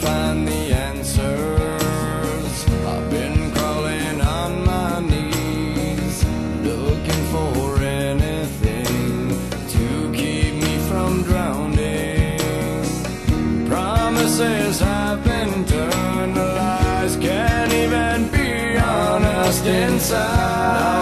find the answers. I've been crawling on my knees, looking for anything to keep me from drowning. Promises have been turned to lies, can't even be honest inside.